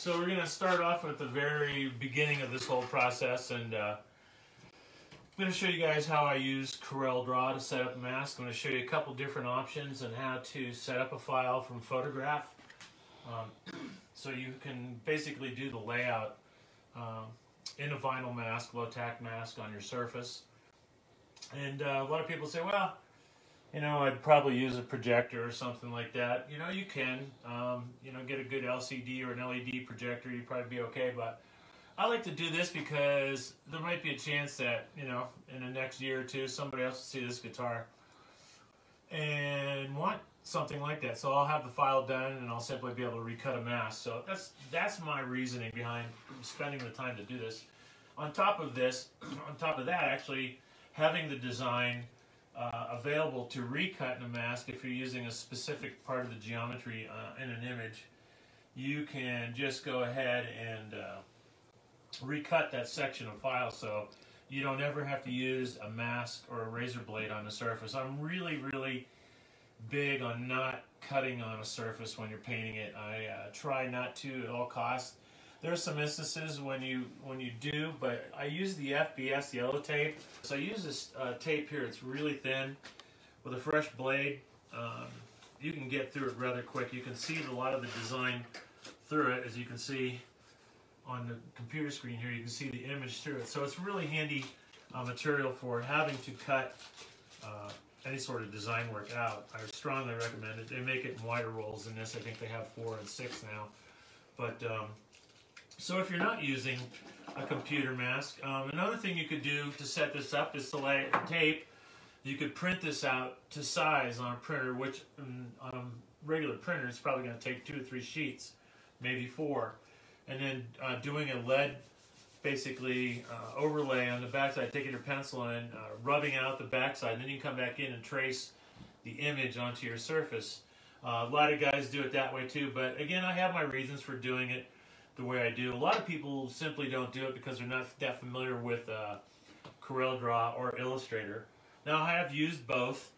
So we're going to start off at the very beginning of this whole process and uh, I'm going to show you guys how I use Corel Draw to set up a mask. I'm going to show you a couple different options and how to set up a file from Photograph. Um, so you can basically do the layout um, in a vinyl mask, low tack mask on your surface. And uh, a lot of people say, well, you know, I'd probably use a projector or something like that. You know, you can, um, you know, get a good LCD or an LED projector, you'd probably be okay. But I like to do this because there might be a chance that, you know, in the next year or two, somebody else will see this guitar and want something like that. So I'll have the file done and I'll simply be able to recut a mask. So that's, that's my reasoning behind spending the time to do this. On top of this, on top of that, actually, having the design uh, available to recut in a mask if you're using a specific part of the geometry uh, in an image. You can just go ahead and uh, recut that section of file so you don't ever have to use a mask or a razor blade on the surface. I'm really, really big on not cutting on a surface when you're painting it. I uh, try not to at all costs. There are some instances when you when you do, but I use the FBS yellow tape. So I use this uh, tape here. It's really thin with a fresh blade. Um, you can get through it rather quick. You can see a lot of the design through it, as you can see on the computer screen here. You can see the image through it. So it's really handy uh, material for having to cut uh, any sort of design work out. I strongly recommend it. They make it in wider rolls than this. I think they have four and six now. But um, so if you're not using a computer mask, um, another thing you could do to set this up is to lay tape. You could print this out to size on a printer, which um, on a regular printer is probably going to take two or three sheets, maybe four. And then uh, doing a lead basically uh, overlay on the backside, taking your pencil and uh, rubbing out the backside, and then you come back in and trace the image onto your surface. Uh, a lot of guys do it that way too, but again, I have my reasons for doing it the way I do. A lot of people simply don't do it because they're not that familiar with uh, Corel Draw or Illustrator. Now I have used both,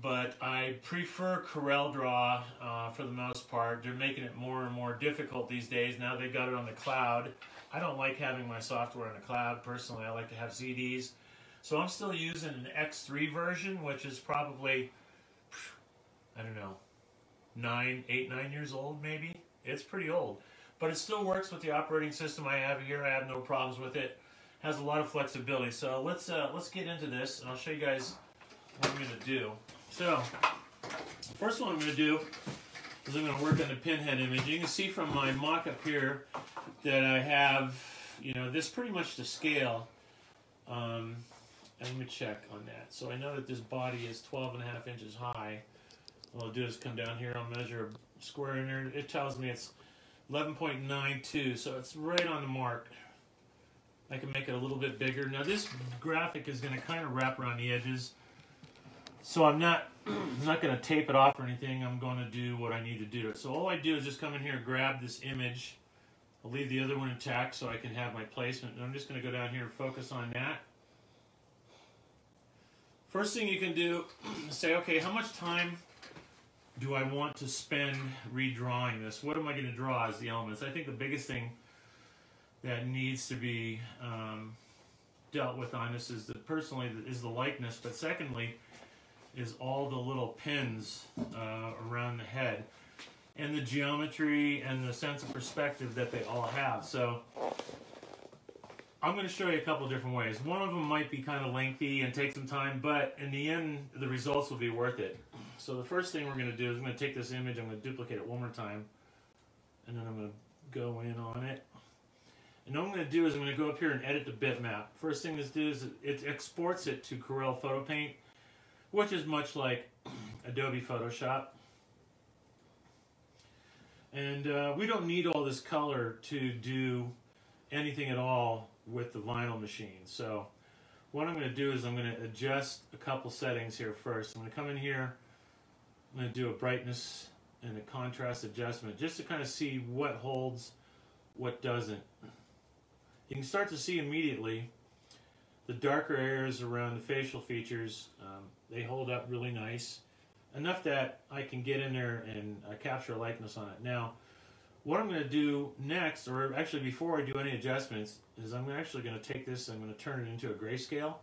but I prefer Corel Draw uh, for the most part. They're making it more and more difficult these days. Now they've got it on the cloud. I don't like having my software on the cloud. Personally, I like to have CDs. So I'm still using an X3 version, which is probably, I don't know, nine, eight, nine years old maybe. It's pretty old but it still works with the operating system I have here. I have no problems with it. Has a lot of flexibility. So let's uh, let's get into this, and I'll show you guys what I'm to do. So first one I'm to do is I'm to work on the pinhead image. You can see from my mock-up here that I have, you know, this pretty much to scale. Um, and let me check on that. So I know that this body is 12 and a half inches high. What I'll do is come down here, I'll measure a square in there. It tells me it's 11.92, so it's right on the mark. I can make it a little bit bigger. Now this graphic is going to kind of wrap around the edges, so I'm not I'm not going to tape it off or anything. I'm going to do what I need to do. So all I do is just come in here, grab this image. I'll leave the other one intact so I can have my placement. And I'm just going to go down here and focus on that. First thing you can do is say, okay, how much time do I want to spend redrawing this? What am I going to draw as the elements? I think the biggest thing that needs to be um, dealt with on this is the personally is the likeness, but secondly is all the little pins uh, around the head and the geometry and the sense of perspective that they all have. So I'm going to show you a couple different ways. One of them might be kind of lengthy and take some time, but in the end, the results will be worth it. So the first thing we're going to do is I'm going to take this image, I'm going to duplicate it one more time, and then I'm going to go in on it. And what I'm going to do is I'm going to go up here and edit the bitmap. First thing this does is it exports it to Corel Photo Paint, which is much like Adobe Photoshop. And uh, we don't need all this color to do anything at all with the vinyl machine. So what I'm going to do is I'm going to adjust a couple settings here first. I'm going to come in here I'm going to do a brightness and a contrast adjustment just to kind of see what holds, what doesn't. You can start to see immediately the darker areas around the facial features, um, they hold up really nice. Enough that I can get in there and uh, capture a likeness on it. Now, what I'm going to do next, or actually before I do any adjustments, is I'm actually going to take this and I'm going to turn it into a grayscale.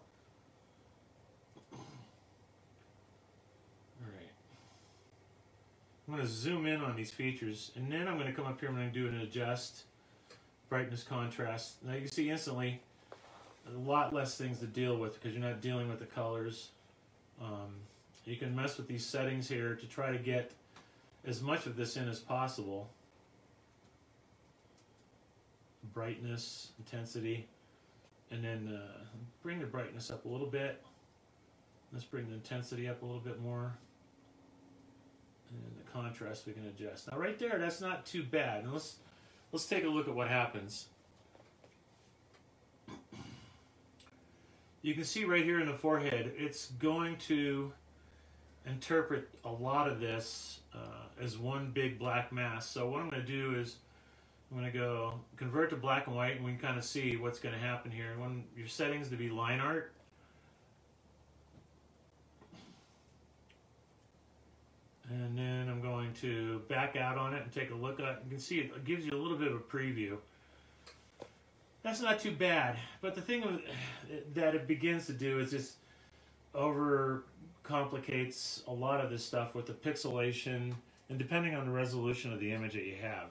Alright. I'm going to zoom in on these features, and then I'm going to come up here and I'm going to do an adjust, brightness, contrast. Now you can see instantly a lot less things to deal with because you're not dealing with the colors. Um, you can mess with these settings here to try to get as much of this in as possible. Brightness, intensity, and then uh, bring the brightness up a little bit. Let's bring the intensity up a little bit more. And the contrast we can adjust. Now right there, that's not too bad. And let's let's take a look at what happens. You can see right here in the forehead, it's going to interpret a lot of this uh, as one big black mass. So what I'm going to do is I'm going to go convert to black and white and we can kind of see what's going to happen here. Want your settings to be line art. And then I'm going to back out on it and take a look at it. You can see it gives you a little bit of a preview. That's not too bad. But the thing that it begins to do is just over complicates a lot of this stuff with the pixelation and depending on the resolution of the image that you have.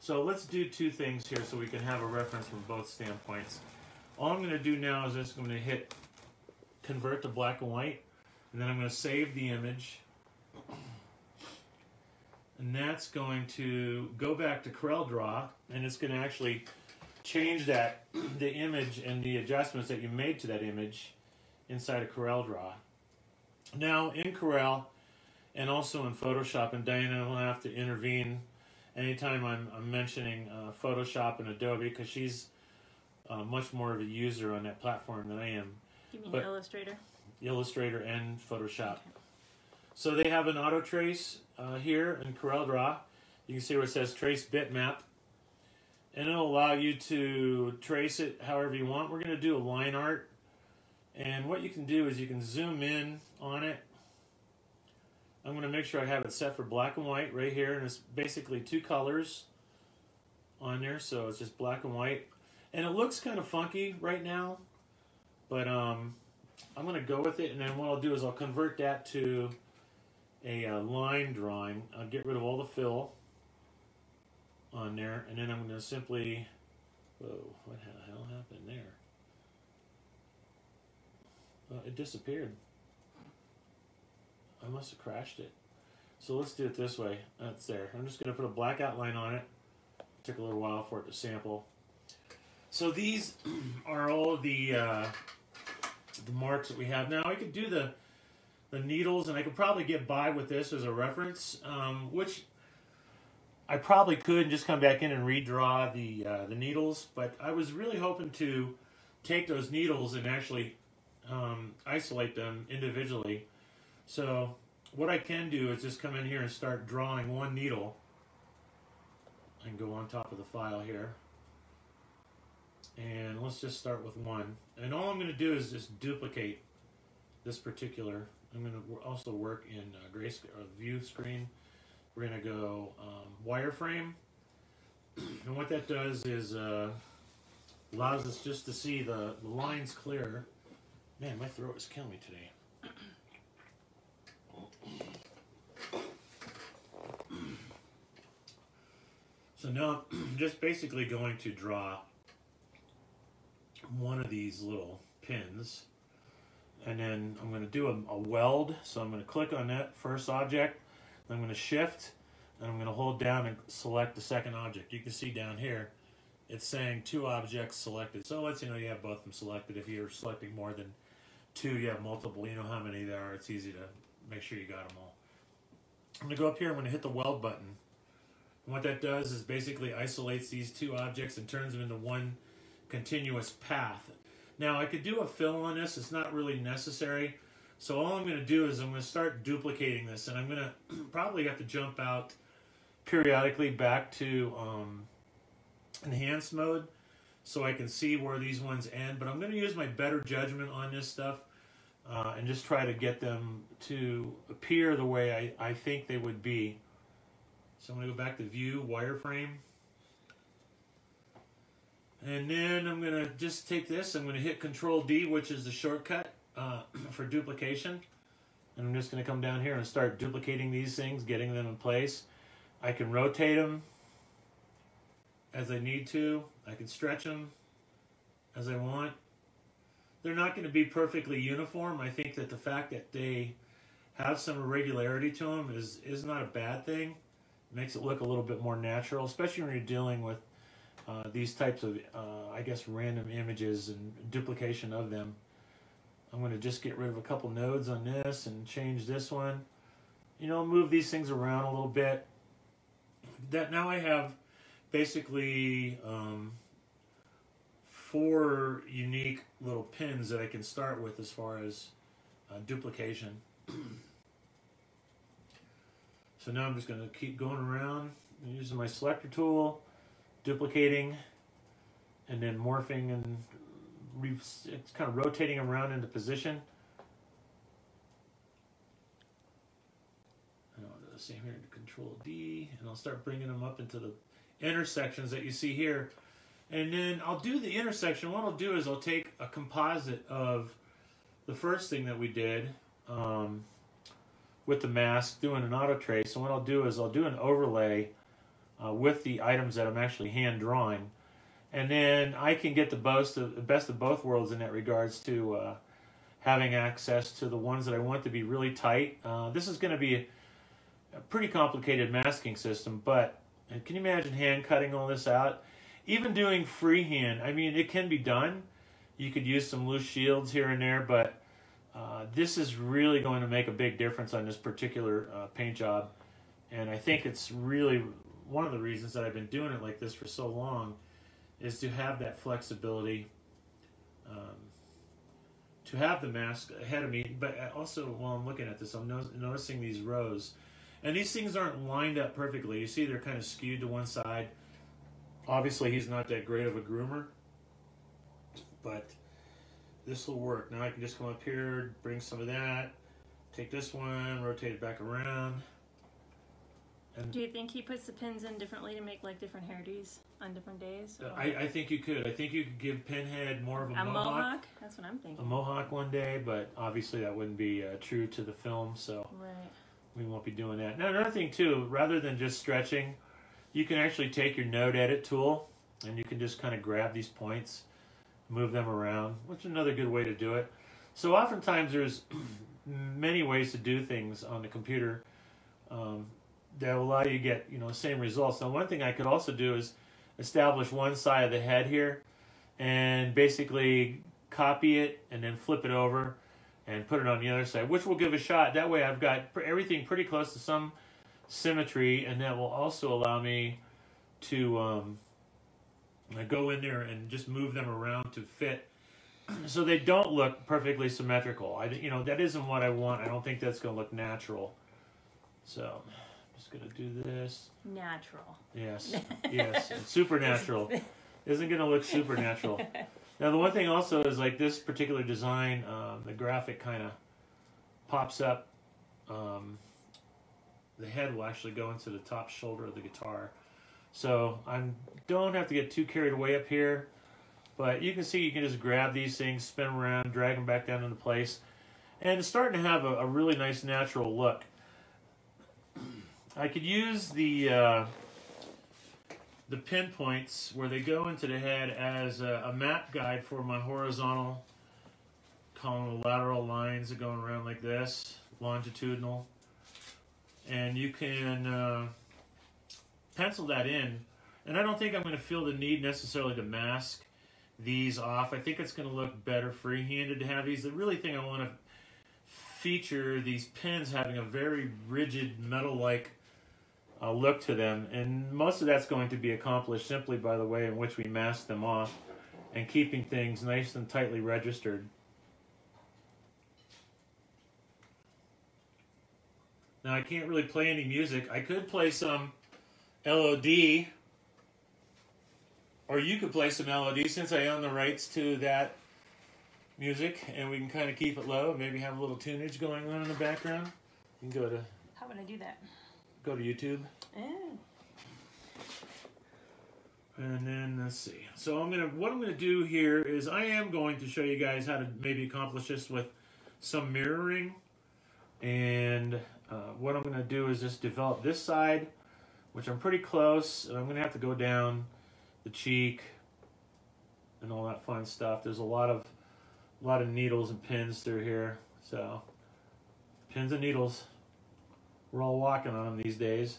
So let's do two things here so we can have a reference from both standpoints. All I'm going to do now is I'm just going to hit convert to black and white and then I'm going to save the image and that's going to go back to Corel Draw, and it's going to actually change that the image and the adjustments that you made to that image inside of Corel Draw. Now in Corel and also in Photoshop, and Diana will have to intervene anytime I'm, I'm mentioning uh, Photoshop and Adobe because she's uh, much more of a user on that platform than I am. You mean but Illustrator? Illustrator and Photoshop. Okay. So they have an auto trace uh, here in CorelDRAW. You can see where it says trace bitmap. And it'll allow you to trace it however you want. We're going to do a line art and what you can do is you can zoom in on it. I'm going to make sure I have it set for black and white right here. And it's basically two colors on there. So it's just black and white. And it looks kind of funky right now. But um, I'm going to go with it. And then what I'll do is I'll convert that to a uh, line drawing. I'll get rid of all the fill on there. And then I'm going to simply... Whoa, what the hell happened there? Uh, it disappeared. I must have crashed it. So let's do it this way. That's there. I'm just going to put a black outline on it. Took a little while for it to sample. So these are all the uh, the marks that we have. Now I could do the the needles, and I could probably get by with this as a reference, um, which I probably could and just come back in and redraw the uh, the needles. But I was really hoping to take those needles and actually um, isolate them individually. So what I can do is just come in here and start drawing one needle and go on top of the file here. And let's just start with one. And all I'm going to do is just duplicate this particular. I'm going to also work in uh, grayscale uh, view screen. We're going to go um, wireframe. and what that does is uh, allows us just to see the, the lines clear. Man, my throat is killing me today. So now I'm just basically going to draw one of these little pins and then I'm going to do a, a, weld. So I'm going to click on that first object, I'm going to shift, and I'm going to hold down and select the second object. You can see down here it's saying two objects selected. So it lets you know you have both of them selected. If you're selecting more than two, you have multiple, you know how many there are. It's easy to make sure you got them all. I'm going to go up here, I'm going to hit the weld button. And what that does is basically isolates these two objects and turns them into one continuous path. Now I could do a fill on this, it's not really necessary. So all I'm going to do is I'm going to start duplicating this and I'm going to probably have to jump out periodically back to um, enhanced mode so I can see where these ones end. But I'm going to use my better judgment on this stuff uh, and just try to get them to appear the way I, I think they would be. So I'm going to go back to view wireframe. And then I'm going to just take this, I'm going to hit Control D, which is the shortcut uh, for duplication. And I'm just going to come down here and start duplicating these things, getting them in place. I can rotate them as I need to. I can stretch them as I want. They're not going to be perfectly uniform. I think that the fact that they have some irregularity to them is, is not a bad thing. It makes it look a little bit more natural, especially when you're dealing with uh, these types of, uh, I guess, random images and duplication of them. I'm going to just get rid of a couple nodes on this and change this one. You know, move these things around a little bit. That now I have basically um, four unique little pins that I can start with as far as uh, duplication. so now I'm just going to keep going around using my selector tool, duplicating, and then morphing and it's kind of rotating around into position. And I'll do the same here, Control D, and I'll start bringing them up into the intersections that you see here. And then I'll do the intersection. What I'll do is I'll take a composite of the first thing that we did um, with the mask, doing an auto trace. And what I'll do is I'll do an overlay uh, with the items that I'm actually hand drawing and then I can get the best of, the best of both worlds in that regards to uh, having access to the ones that I want to be really tight. Uh, this is going to be a, pretty complicated masking system, but uh, can you imagine hand cutting all this out? Even doing freehand, I mean, it can be done. You could use some loose shields here and there, but uh, this is really going to make a big difference on this particular uh, paint job. And I think it's really one of the reasons that I've been doing it like this for so long is to have that flexibility, um, to have the mask ahead of me. But also, while I'm looking at this, I'm no noticing these rows. And these things aren't lined up perfectly. You see they're kind of skewed to one side. Obviously, he's not that great of a groomer, but this will work. Now I can just come up here, bring some of that, take this one, rotate it back around. And Do you think he puts the pins in differently to make like different hairdos on different days? I, I think you could. I think you could give Pinhead more of a, a mohawk. mohawk. That's what I'm thinking. A mohawk one day, but obviously that wouldn't be uh, true to the film, so right. we won't be doing that. Now another thing too, rather than just stretching, you can actually take your node edit tool and you can just kind of grab these points, move them around, which is another good way to do it. So oftentimes there's many ways to do things on the computer. Um, that will allow you to get you know the same results. Now one thing I could also do is establish one side of the head here and basically copy it and then flip it over and put it on the other side, which will give a shot. That way I've got everything pretty close to some symmetry and that will also allow me to um, go in there and just move them around to fit so they don't look perfectly symmetrical. I, you know, that isn't what I want. I don't think that's going to look natural. So gonna do this. Natural. Yes, yes, supernatural. Isn't gonna look supernatural. Now the one thing also is like this particular design, um, the graphic kind of pops up. Um, the head will actually go into the top shoulder of the guitar, so I don't have to get too carried away up here. But you can see you can just grab these things, spin them around, drag them back down into place, and it's starting to have a, a really nice natural look. I could use the uh, the pinpoints where they go into the head as a, a map guide for my horizontal lateral lines that going around like this, longitudinal. And you can uh, pencil that in. And I don't think I'm going to feel the need necessarily to mask these off. I think it's going to look better free-handed to have these. The really thing I want to feature these pins having a very rigid metal-like uh, look to them. And most of that's going to be accomplished simply by the way in which we mask them off and keeping things nice and tightly registered. Now I can't really play any music. I could play some LOD, or you could play some LOD since I own the rights to that music, and we can kind of keep it low, maybe have a little tunage going on in the background. You can go to. How would I do that? Go to YouTube. Yeah. And then let's see. So I'm gonna what I'm gonna do here is I am going to show you guys how to maybe accomplish this with some mirroring. And uh, what I'm gonna do is just develop this side, which I'm pretty close, and I'm gonna have to go down the cheek and all that fun stuff. There's a lot of a lot of needles and pins through here. So pins and needles. We're all walking on them these days.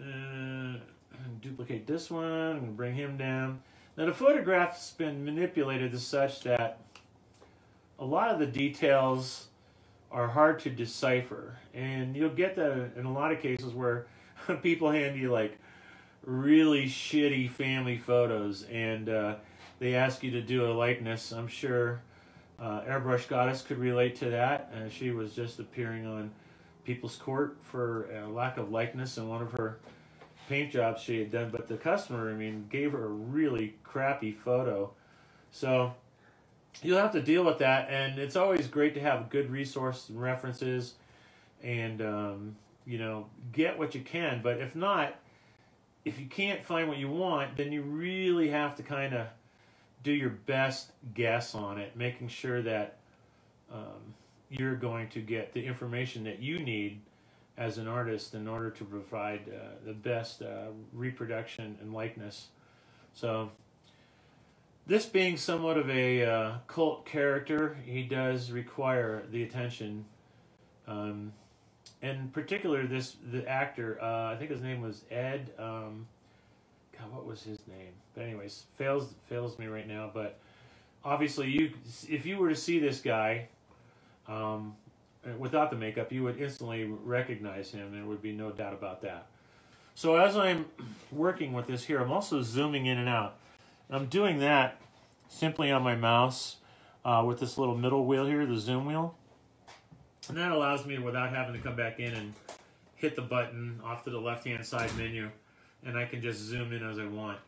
Uh, duplicate this one. I'm going to bring him down. Now the photograph's been manipulated as such that a lot of the details are hard to decipher. And you'll get that in a lot of cases where people hand you like really shitty family photos and uh, they ask you to do a likeness. I'm sure uh, Airbrush Goddess could relate to that. Uh, she was just appearing on People's Court for a lack of likeness in one of her paint jobs she had done. But the customer, I mean, gave her a really crappy photo. So you'll have to deal with that. And it's always great to have good resources and references and, um, you know, get what you can. But if not, if you can't find what you want, then you really have to kind of do your best guess on it, making sure that um, you're going to get the information that you need as an artist in order to provide uh, the best uh, reproduction and likeness. So, this being somewhat of a uh, cult character, he does require the attention. Um, in particular, this the actor, uh, I think his name was Ed. Um, God, what was his name? But anyways, fails fails me right now. But obviously, you if you were to see this guy um, without the makeup, you would instantly recognize him. There would be no doubt about that. So as I'm working with this here, I'm also zooming in and out. I'm doing that simply on my mouse uh, with this little middle wheel here, the zoom wheel. And that allows me, without having to come back in and hit the button off to the left-hand side menu, and I can just zoom in as I want.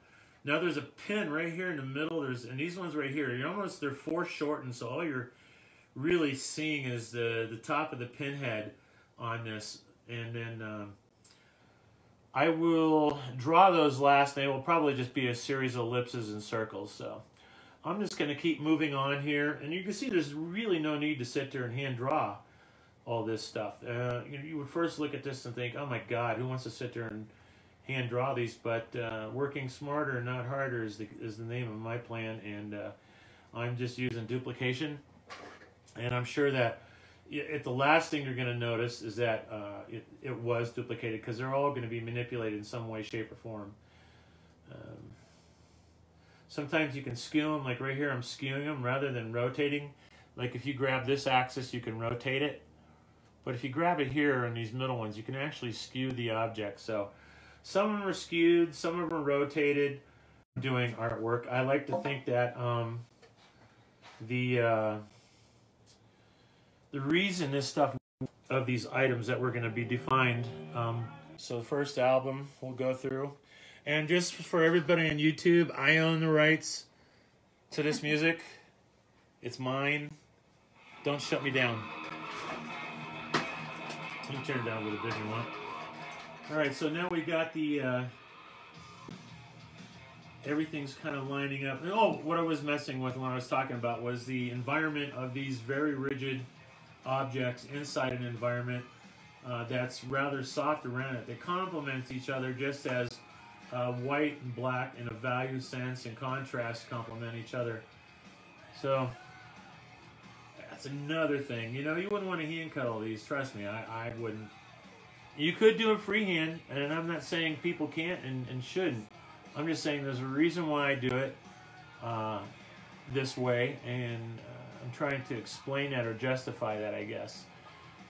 Now there's a pin right here in the middle. There's and these ones right here. You're almost they're foreshortened, so all you're really seeing is the the top of the pinhead on this, and then um, I will draw those last. They will probably just be a series of ellipses and circles. So I'm just going to keep moving on here, and you can see there's really no need to sit there and hand draw all this stuff. Uh, you, you would first look at this and think, oh my God, who wants to sit there and hand draw these, but uh, working smarter, not harder, is the is the name of my plan, and uh, I'm just using duplication, and I'm sure that it, the last thing you're going to notice is that uh, it it was duplicated because they're all going to be manipulated in some way, shape, or form. Um, sometimes you can skew them, like right here, I'm skewing them rather than rotating. Like if you grab this axis, you can rotate it. But if you grab it here in these middle ones, you can actually skew the object. So some of them are skewed, some of them are rotated. Doing artwork, I like to think that um, the uh, the reason this stuff of these items that we're going to be defined. Um, so the first album we'll go through, and just for everybody on YouTube, I own the rights to this music. It's mine. Don't shut me down. You me turn it down a little bit if you want. All right, so now we got the, uh, everything's kind of lining up. Oh, what I was messing with when I was talking about was the environment of these very rigid objects inside an environment uh, that's rather soft around it. They complement each other just as uh, white and black in a value sense and contrast complement each other. So that's another thing. You know, you wouldn't want to hand cut all these. Trust me, I, I wouldn't. You could do it freehand, and I'm not saying people can't and, and shouldn't. I'm just saying there's a reason why I do it uh, this way, and I'm trying to explain that or justify that, I guess.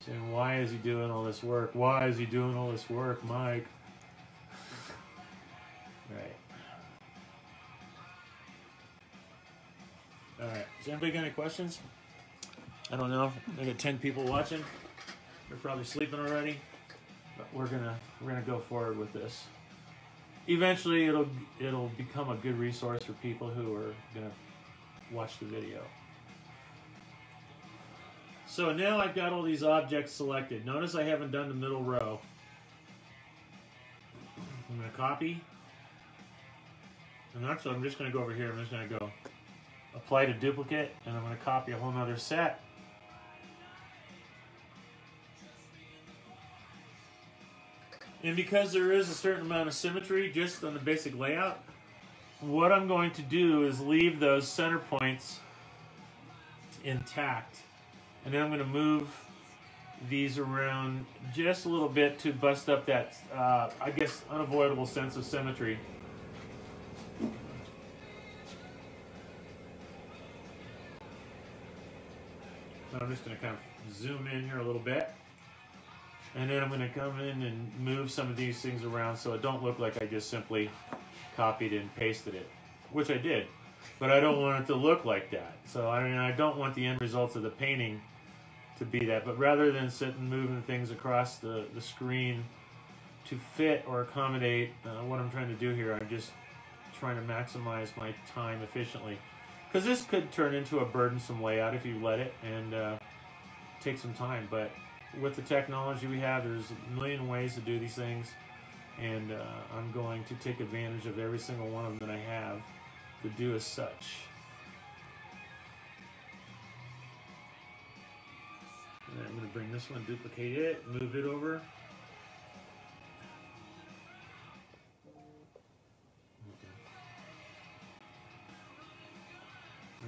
And why is he doing all this work? Why is he doing all this work, Mike? Right. All right. Does anybody got any questions? I don't know. I got 10 people watching. They're probably sleeping already but we're gonna we're gonna go forward with this. Eventually, it'll it'll become a good resource for people who are gonna watch the video. So now I've got all these objects selected. Notice I haven't done the middle row. I'm going to copy. And actually, I'm just going to go over here. I'm just going to go apply to duplicate, and I'm going to copy a whole nother set. And because there is a certain amount of symmetry just on the basic layout, what I'm going to do is leave those center points intact. And then I'm going to move these around just a little bit to bust up that, uh, I guess, unavoidable sense of symmetry. I'm just going to kind of zoom in here a little bit. And then I'm going to come in and move some of these things around so it don't look like I just simply copied and pasted it, which I did. But I don't want it to look like that. So I mean, I don't want the end results of the painting to be that. But rather than sitting moving things across the, the screen to fit or accommodate uh, what I'm trying to do here, I'm just trying to maximize my time efficiently. Because this could turn into a burdensome layout if you let it and uh, take some time. But with the technology we have, there's a million ways to do these things. And uh, I'm going to take advantage of every single one of them that I have to do as such. And I'm going to bring this one, duplicate it, move it over.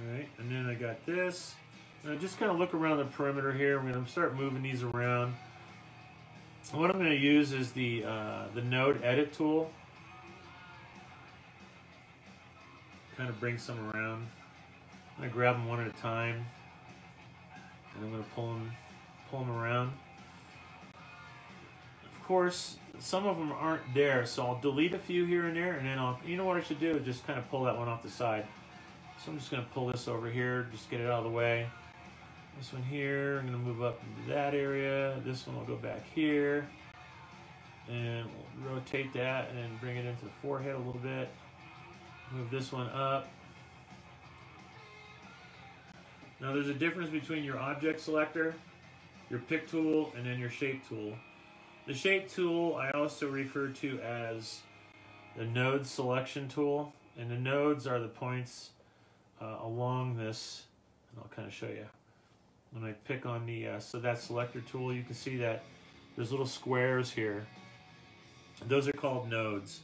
Alright, and then I got this. Just kind of look around the perimeter here. I'm going to start moving these around. What I'm going to use is the, uh, the node edit tool. Kind of bring some around. I'm going to grab them one at a time. And I'm going to pull them, pull them around. Of course, some of them aren't there, so I'll delete a few here and there, and then I'll, you know what I should do? Just kind of pull that one off the side. So I'm just going to pull this over here, just get it out of the way. This one here, I'm to move up into that area. This one will go back here. And we'll rotate that and bring it into the forehead a little bit. Move this one up. Now there's a difference between your object selector, your pick tool, and then your shape tool. The shape tool I also refer to as the node selection tool. And the nodes are the points uh, along this, and I'll kind of show you. When I pick on the, uh, so that selector tool, you can see that there's little squares here. Those are called nodes,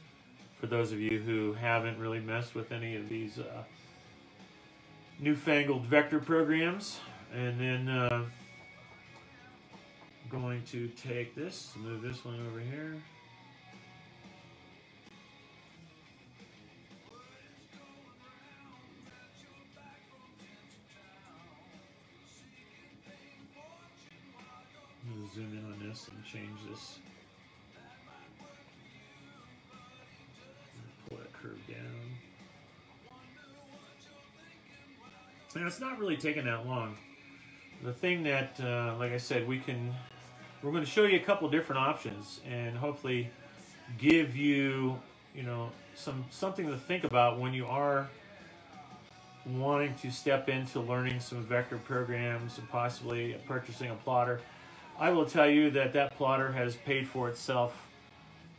for those of you who haven't really messed with any of these uh, newfangled vector programs. And then uh, going to take this, move this one over here. zoom in on this and change this. Pull that curve down. And it's not really taking that long. The thing that, uh, like I said, we can, we're going to show you a couple different options and hopefully give you, you know, some something to think about when you are wanting to step into learning some vector programs and possibly purchasing a plotter. I will tell you that that plotter has paid for itself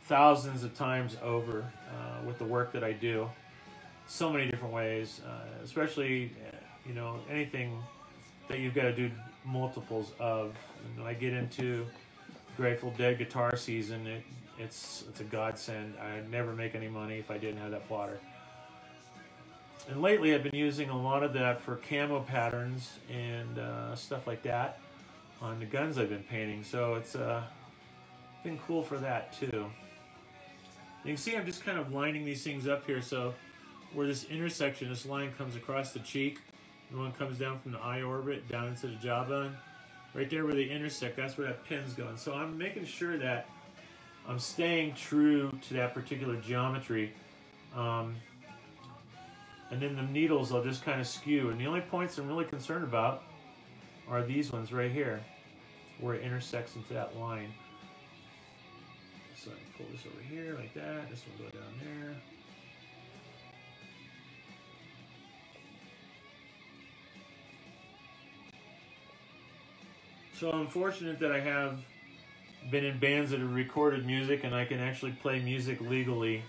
thousands of times over uh, with the work that I do. So many different ways, uh, especially, uh, you know, anything that you've got to do multiples of. When I get into Grateful Dead guitar season, it, it's it's a godsend. I'd never make any money if I didn't have that plotter. And lately, I've been using a lot of that for camo patterns and uh, stuff like that on the guns I've been painting. So it's uh, been cool for that too. You can see I'm just kind of lining these things up here. So where this intersection, this line comes across the cheek, the one comes down from the eye orbit down into the jawbone. Right there where they intersect, that's where that pin's going. So I'm making sure that I'm staying true to that particular geometry. Um, and then the needles, I'll just kind of skew. And the only points I'm really concerned about are these ones right here, where it intersects into that line. So I pull this over here like that. This will go down there. So I'm fortunate that I have been in bands that have recorded music and I can actually play music legally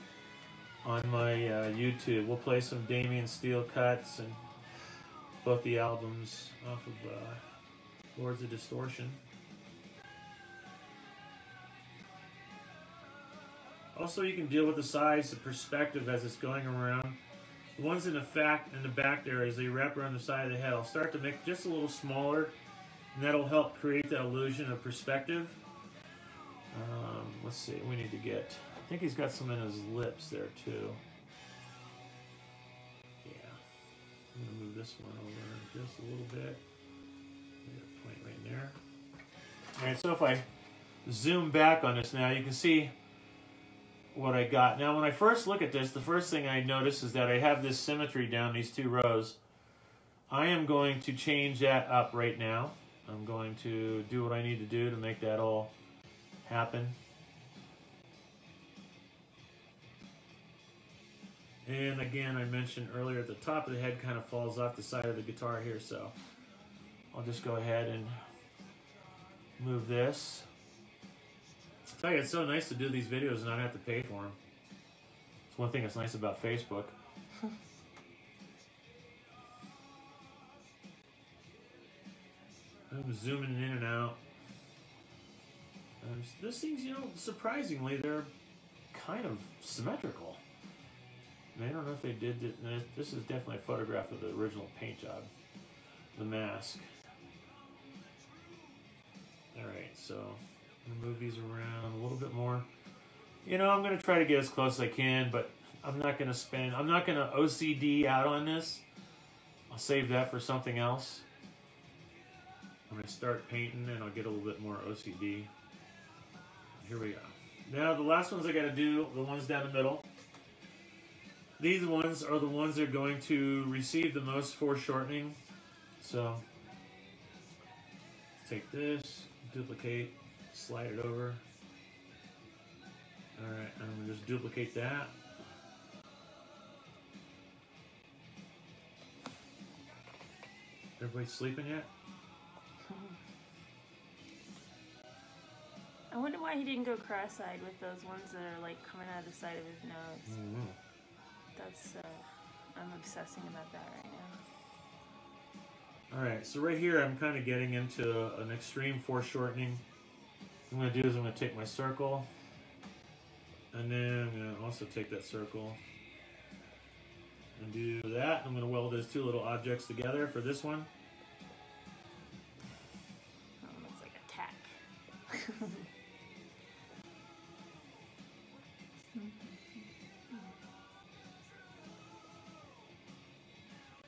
on my uh, YouTube. We'll play some Damien Steele cuts and both the albums off of uh, Lords of Distortion. Also, you can deal with the size, the perspective as it's going around. The ones in the fact in the back there, as they wrap around the side of the head, I'll start to make just a little smaller, and that'll help create that illusion of perspective. Um, let's see, we need to get. I think he's got some in his lips there too. Yeah, I'm gonna move this one over just a little bit. Point right there. All right, so if I zoom back on this now, you can see what I got. Now, when I first look at this, the first thing I notice is that I have this symmetry down these two rows. I am going to change that up right now. I'm going to do what I need to do to make that all happen. And again, I mentioned earlier the top of the head kind of falls off the side of the guitar here, so I'll just go ahead and move this. I tell you, it's so nice to do these videos and not have to pay for them. It's one thing that's nice about Facebook. I'm zooming in and out. Um, those things, you know, surprisingly, they're kind of symmetrical. And I don't know if they did this. This is definitely a photograph of the original paint job, the mask. All right, so move these around a little bit more. You know, I'm going to try to get as close as I can, but I'm not going to spend, I'm not going to OCD out on this. I'll save that for something else. I'm going to start painting and I'll get a little bit more OCD. Here we go. Now the last ones I got to do, the ones down the middle. These ones are the ones that are going to receive the most foreshortening. So, take this, duplicate, slide it over. Alright, I'm going to just duplicate that. Everybody sleeping yet? I wonder why he didn't go cross-eyed with those ones that are like coming out of the side of his nose. Mm -hmm. That's uh, I'm obsessing about that right now. All right, so right here I'm kind of getting into an extreme foreshortening. What I'm going to do is I'm going to take my circle, and then I'm going to also take that circle and do that. I'm going to weld those two little objects together for this one.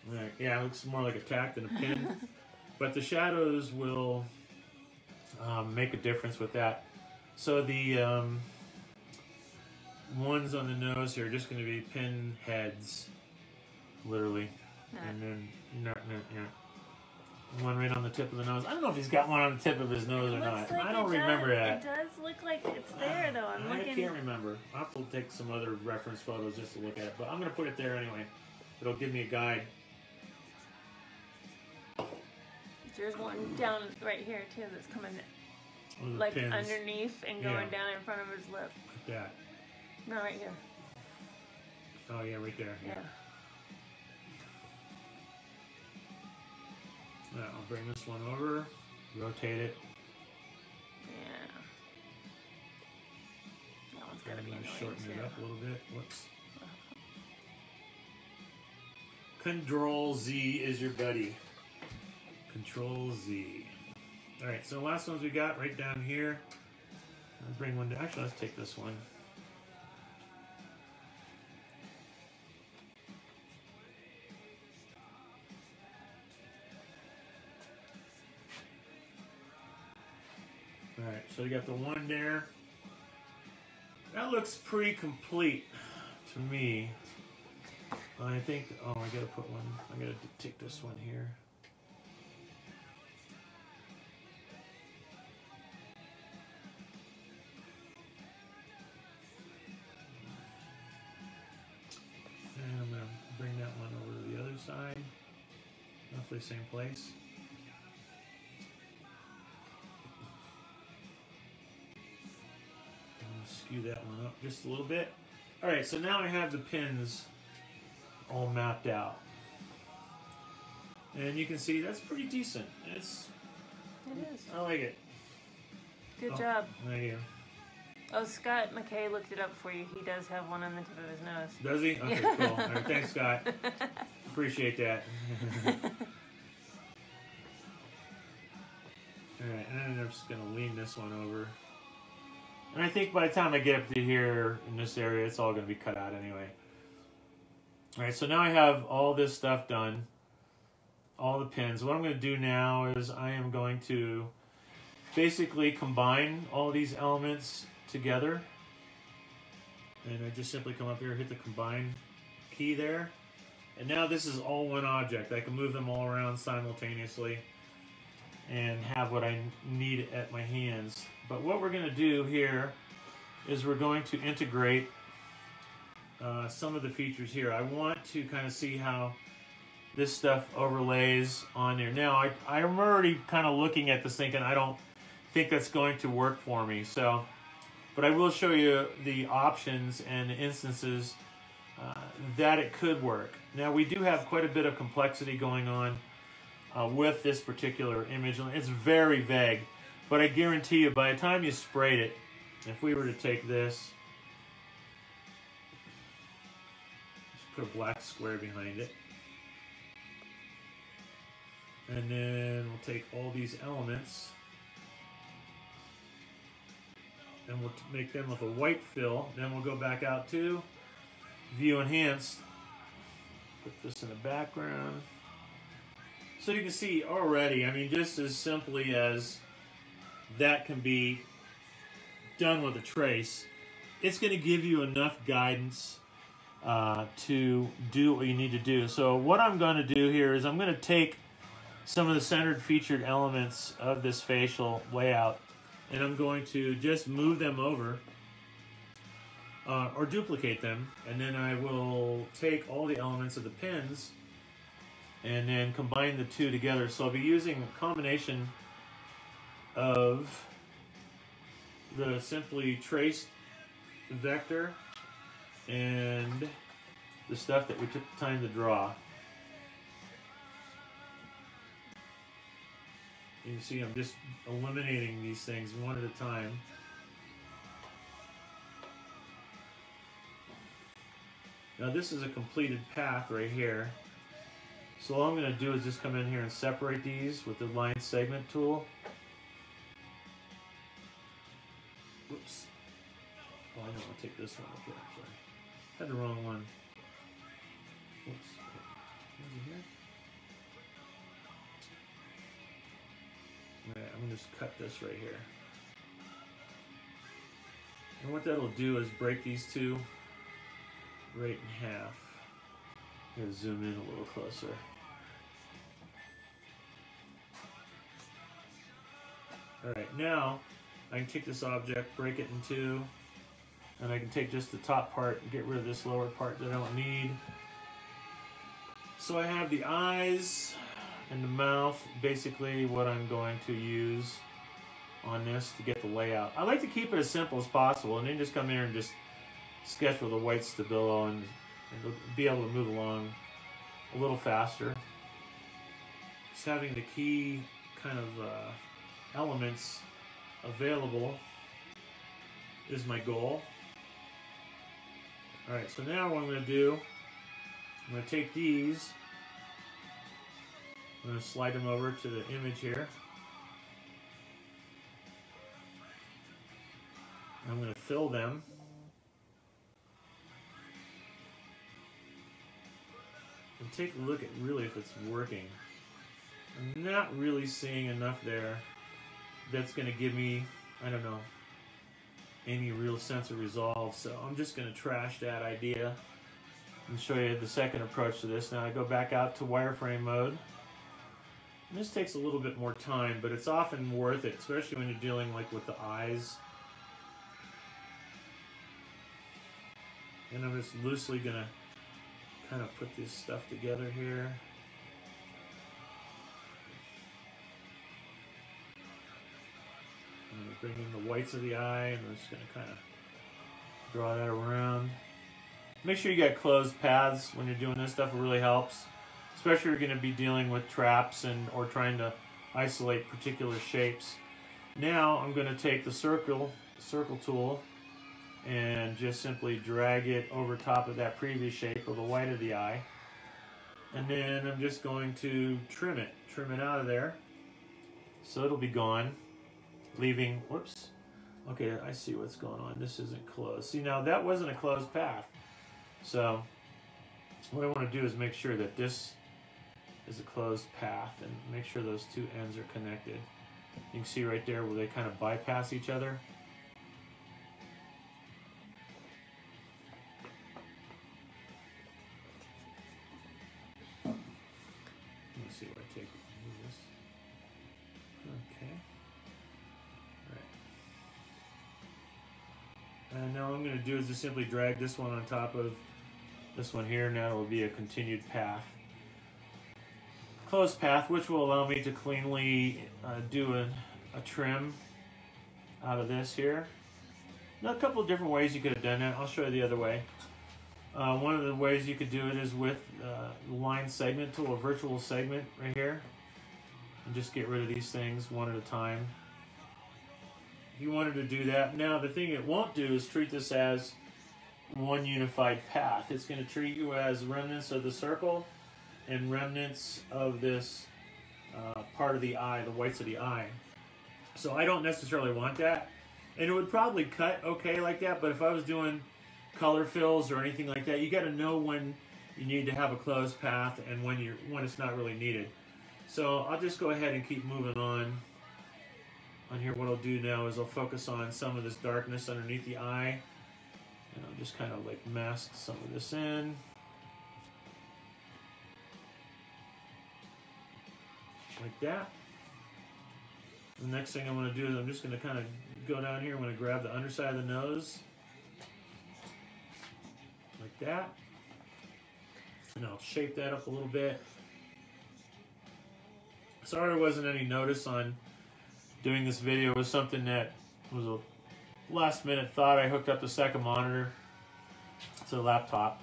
Right, yeah, it looks more like a tack than a pin. but the shadows will um, make a difference with that. So the um, ones on the nose here are just going to be pin heads, literally. And then, no, no, no. One right on the tip of the nose. I don't know if he's got one on the tip of his nose or not. Like I don't does, remember that. It does look like it's there, though. I'm I looking. can't remember. I'll have to take some other reference photos just to look at it. But I'm going to put it there anyway. It'll give me a guide. There's one down right here, too, that's coming like pins. underneath and going Yeah. down in front of his lip. Like that. No, right here. Oh, yeah, right there. Yeah. Now, I'll bring this one over, rotate it, Yeah. That one's gotta be annoying gonna shorten it up a little bit. Whoops. Control Z is your buddy. Control Z. All right, so the last ones we got right down here. I'll bring one. Down. Actually, let's take this one. All right, so you got the one there. That looks pretty complete to me. I think. Oh, I gotta put one. I gotta take this one here. And I'm gonna bring that one over to the other side. Roughly the same place. Skew that one up just a little bit. All right, so now I have the pins all mapped out. And you can see that's pretty decent. It's It is. I like it. Good Oh. job. There you Oh, Scott McKay looked it up for you. He does have one on the tip of his nose. Does he? Okay, cool. All right, thanks, Scott. Appreciate that. All right, and I'm just gonna lean this one over. And I think by the time I get up to here in this area, it's all gonna be cut out anyway. All right, so now I have all this stuff done, all the pins. What I'm gonna do now is I am going to basically combine all these elements together. And I just simply come up here, hit the combine key there. And now this is all one object. I can move them all around simultaneously and have what I need at my hands. But what we're going to do here is we're going to integrate uh, some of the features here. I want to kind of see how this stuff overlays on there. Now, I, I'm already kind of looking at this thinking I don't think that's going to work for me. So, but I will show you the options and instances uh, that it could work. Now we do have quite a bit of complexity going on uh, with this particular image. It's very vague, but I guarantee you by the time you sprayed it, if we were to take this, just put a black square behind it, and then we'll take all these elements and we'll make them with a white fill. Then we'll go back out to view enhanced. Put this in the background. So you can see already, I mean, just as simply as that can be done with a trace, it's going to give you enough guidance uh, to do what you need to do. So what I'm going to do here is I'm going to take some of the centered featured elements of this facial layout and I'm going to just move them over uh, or duplicate them and then I will take all the elements of the pins and then combine the two together so I'll be using a combination of the simply traced vector and the stuff that we took the time to draw You can see I'm just eliminating these things one at a time. Now this is a completed path right here. So all I'm going to do is just come in here and separate these with the line segment tool. Whoops. Oh, I know, I'll take this one up here, sorry. Had the wrong one. Whoops. Alright, I'm gonna just cut this right here. And what that'll do is break these two right in half. I'm gonna zoom in a little closer. Alright, now I can take this object, break it in two, and I can take just the top part and get rid of this lower part that I don't need. So I have the eyes, and the mouth, basically what I'm going to use on this to get the layout. I like to keep it as simple as possible and then just come here and just sketch with a white Stabilo and, and be able to move along a little faster. Just having the key kind of uh, elements available is my goal. Alright, so now what I'm going to do, I'm going to take these I'm going to slide them over to the image here. I'm going to fill them. And take a look at really if it's working. I'm not really seeing enough there that's going to give me, I don't know, any real sense of resolve. So I'm just going to trash that idea and show you the second approach to this. Now I go back out to wireframe mode. And this takes a little bit more time, but it's often worth it, especially when you're dealing like with the eyes. And I'm just loosely gonna kind of put this stuff together here. Bring in the whites of the eye, and I'm just gonna kind of Draw that around. Make sure you got closed paths when you're doing this stuff. It really helps, especially if you're going to be dealing with traps and or trying to isolate particular shapes. Now I'm going to take the circle circle tool and just simply drag it over top of that previous shape of the white of the eye. And then I'm just going to trim it, trim it out of there. So it'll be gone, leaving, whoops. Okay, I see what's going on. This isn't closed. See, now that wasn't a closed path. So what I want to do is make sure that this is a closed path and make sure those two ends are connected. You can see right there where they kind of bypass each other. I'm going to do is just simply drag this one on top of this one here. Now it will be a continued path. Closed path, which will allow me to cleanly uh, do a, a trim out of this here. Now, a couple of different ways you could have done that. I'll show you the other way. Uh, one of the ways you could do it is with uh, line segment tool, a virtual segment right here. And just get rid of these things one at a time. You wanted to do that, now the thing it won't do is treat this as one unified path. It's going to treat you as remnants of the circle and remnants of this uh, part of the eye, the whites of the eye. So I don't necessarily want that. And it would probably cut okay like that, but if I was doing color fills or anything like that, you got to know when you need to have a closed path and when you're, when it's not really needed. So I'll just go ahead and keep moving on. On here, what I'll do now is I'll focus on some of this darkness underneath the eye. And I'll just kind of like mask some of this in. Like that. The next thing I'm going to do is I'm just going to kind of go down here. I'm going to grab the underside of the nose. Like that. And I'll shape that up a little bit. Sorry there wasn't any notice on doing this video. Was something that was a last minute thought. I hooked up the second monitor to the laptop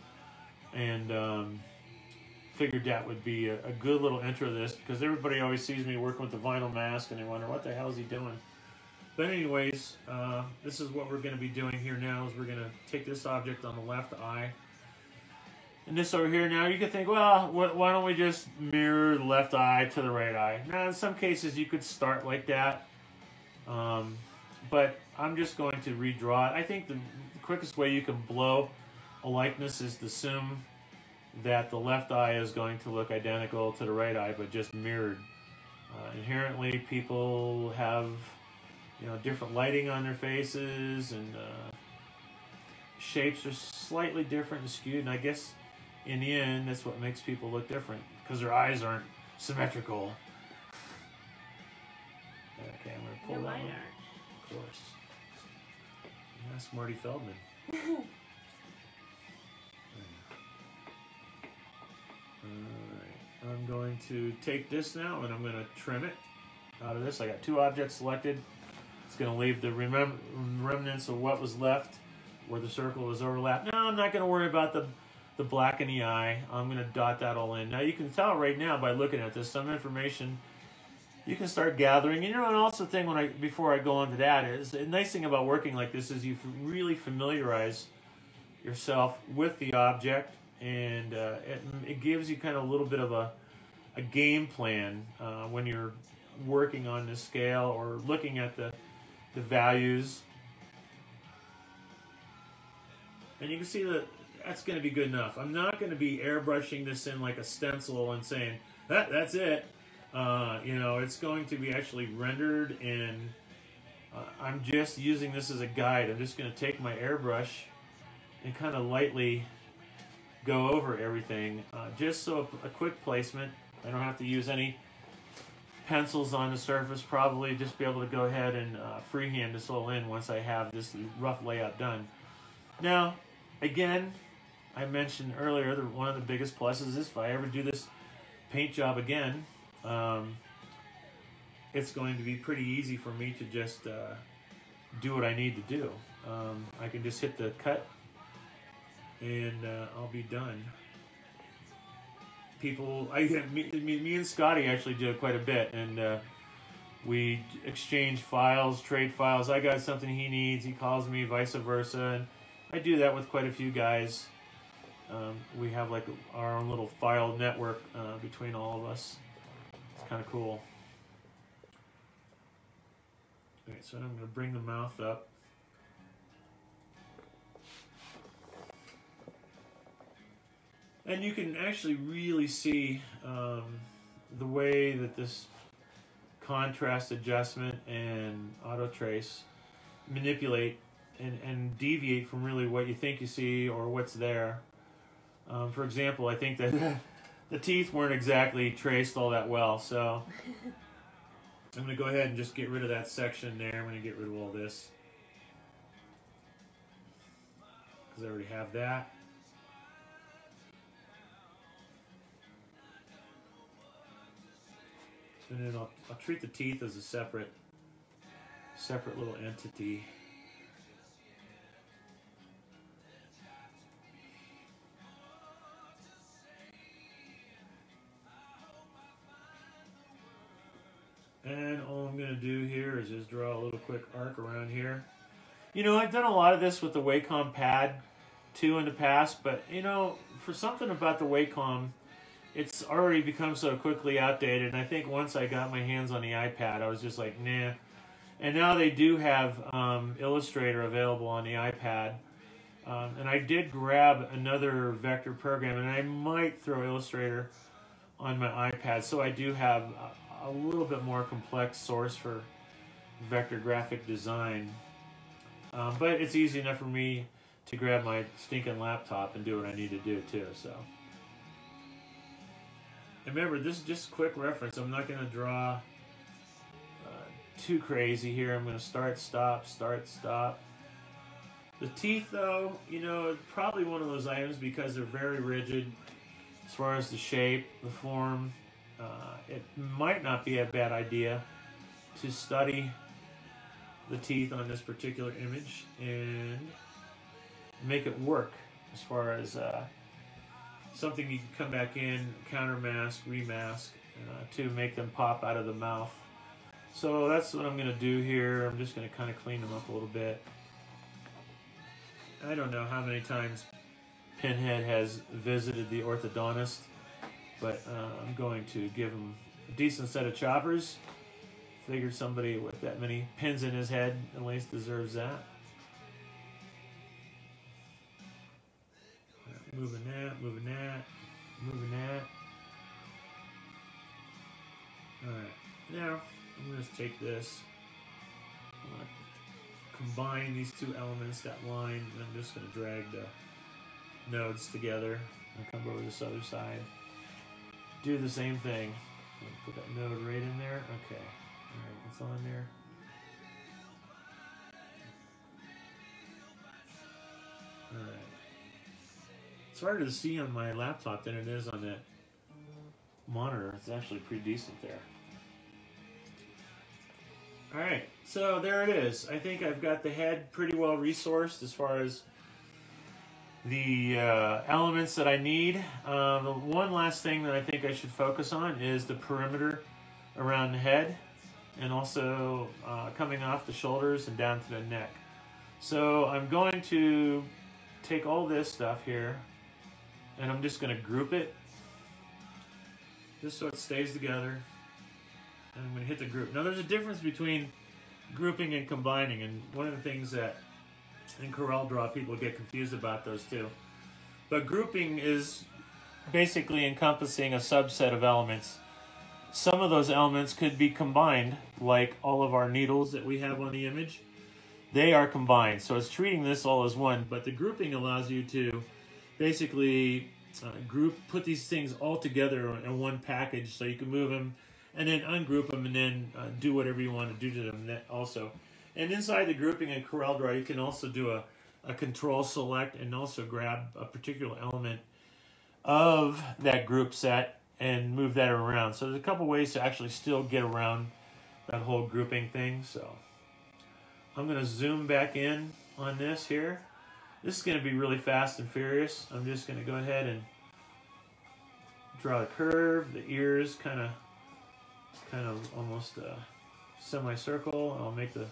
and um, figured that would be a, a, good little intro to this because everybody always sees me working with the vinyl mask and they wonder what the hell is he doing. But anyways, uh, this is what we're going to be doing here now is we're going to take this object on the left eye and this over here now you could think well wh why don't we just mirror the left eye to the right eye now in some cases you could start like that um, but I'm just going to redraw it. I think the, quickest way you can blow a likeness is to assume that the left eye is going to look identical to the right eye but just mirrored. Uh, inherently people have you know different lighting on their faces and uh, shapes are slightly different and skewed and I guess in the end that's what makes people look different because their eyes aren't symmetrical pull no, that mine one of course that's Marty Feldman Alright, I'm going to take this now and I'm going to trim it out of this. I got two objects selected. It's going to leave the remem remnants of what was left where the circle was overlapped. Now I'm not going to worry about the, the black in the eye. I'm going to dot that all in. Now you can tell right now by looking at this, some information you can start gathering. And You know, and also thing when I before I go on to that is the nice thing about working like this is you really familiarize yourself with the object and uh, it, it, gives you kind of a little bit of a, a game plan uh, when you're working on the scale or looking at the, the values. And you can see that that's going to be good enough. I'm not going to be airbrushing this in like a stencil and saying, that, that's it. Uh, you know, it's going to be actually rendered and uh, I'm just using this as a guide. I'm just going to take my airbrush and kind of lightly go over everything. Uh, just so a, a, quick placement. I don't have to use any pencils on the surface. Probably just be able to go ahead and uh, freehand this all in once I have this rough layout done. Now, again, I mentioned earlier that one of the biggest pluses is if I ever do this paint job again, um, it's going to be pretty easy for me to just uh, do what I need to do. um, I can just hit the cut and uh, I'll be done. People, I me, me, and Scotty actually do it quite a bit, and uh, we exchange files, trade files. I got something he needs, he calls me, vice versa, and I do that with quite a few guys. Um, we have like our own little file network uh, between all of us. Kind of cool. Okay, so I'm going to bring the mouth up. And you can actually really see um, the way that this contrast adjustment and auto trace manipulate and, and deviate from really what you think you see or what's there. Um, for example, I think that the teeth weren't exactly traced all that well, so I'm going to go ahead and just get rid of that section there. I'm going to get rid of all this because I already have that. And then I'll, I'll treat the teeth as a separate, separate little entity. Draw a little quick arc around here. You know, I've done a lot of this with the Wacom pad too in the past, but you know, for something about the Wacom, it's already become so quickly outdated. And I think once I got my hands on the iPad, I was just like, nah. And now they do have um, Illustrator available on the iPad. Um, and I did grab another vector program, and I might throw Illustrator on my iPad. So I do have a, a little bit more complex source for vector graphic design. Um, but it's easy enough for me to grab my stinking laptop and do what I need to do too. So. And remember, this is just a quick reference. I'm not going to draw uh, too crazy here. I'm going to start, stop, start, stop. The teeth, though, you know, probably one of those items because they're very rigid as far as the shape, the form. Uh, it might not be a bad idea to study the teeth on this particular image and make it work as far as uh, something you can come back in, counter mask, remask, uh, to make them pop out of the mouth. So that's what I'm going to do here. I'm just going to kind of clean them up a little bit. I don't know how many times Pinhead has visited the orthodontist, but uh, I'm going to give him a decent set of choppers. Figured somebody with that many pins in his head at least deserves that. moving that, moving that, moving that. Alright, now I'm going to take this, I'm going to combine these two elements, that line, and I'm just going to drag the nodes together and come over this other side. Do the same thing. Put that node right in there. Okay. Alright, it's on there. Alright. It's harder to see on my laptop than it is on that monitor. It's actually pretty decent there. Alright, so there it is. I think I've got the head pretty well resourced as far as the uh, elements that I need. The one last thing that I think I should focus on is the perimeter around the head and also uh, coming off the shoulders and down to the neck. So I'm going to take all this stuff here and I'm just going to group it just so it stays together. And I'm going to hit the group. Now there's a difference between grouping and combining, and one of the things that in CorelDRAW people get confused about those two. But grouping is basically encompassing a subset of elements. Some of those elements could be combined, like all of our needles that we have on the image. They are combined, so it's treating this all as one, but the grouping allows you to basically uh, group, put these things all together in one package so you can move them and then ungroup them and then uh, do whatever you want to do to them also. And inside the grouping in CorelDRAW, you can also do a, a control select and also grab a particular element of that group set and move that around. So there's a couple ways to actually still get around that whole grouping thing. So I'm going to zoom back in on this here. This is going to be really fast and furious. I'm just going to go ahead and draw the curve, the ears kind of, kind of almost a semicircle. I'll make the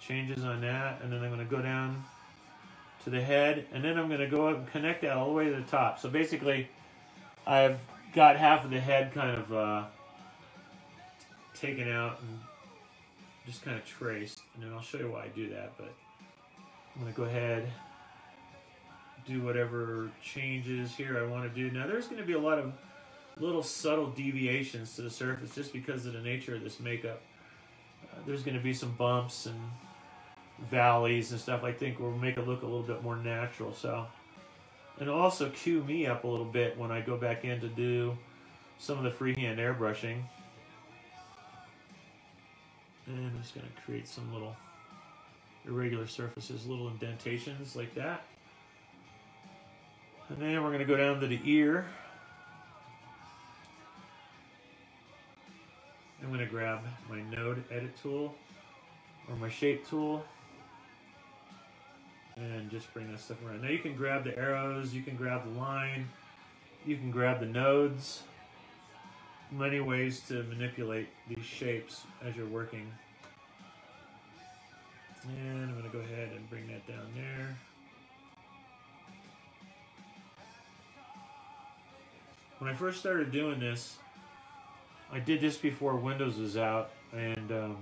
changes on that, and then I'm going to go down to the head, and then I'm going to go up and connect that all the way to the top. So basically, I've got half of the head kind of uh, taken out and just kind of traced, and then I'll show you why I do that, but I'm to go ahead do whatever changes here I want to do. Now there's going to be a lot of little subtle deviations to the surface just because of the nature of this makeup. Uh, there's going to be some bumps and valleys and stuff I think will make it look a little bit more natural. So, and also cue me up a little bit when I go back in to do some of the freehand airbrushing. And I'm just going to create some little irregular surfaces, little indentations like that. And then we're going to go down to the ear. I'm going to grab my node edit tool or my shape tool and just bring that stuff around. Now you can grab the arrows, you can grab the line, you can grab the nodes. Many ways to manipulate these shapes as you're working. And I'm going to go ahead and bring that down there. When I first started doing this, I did this before Windows was out, and um,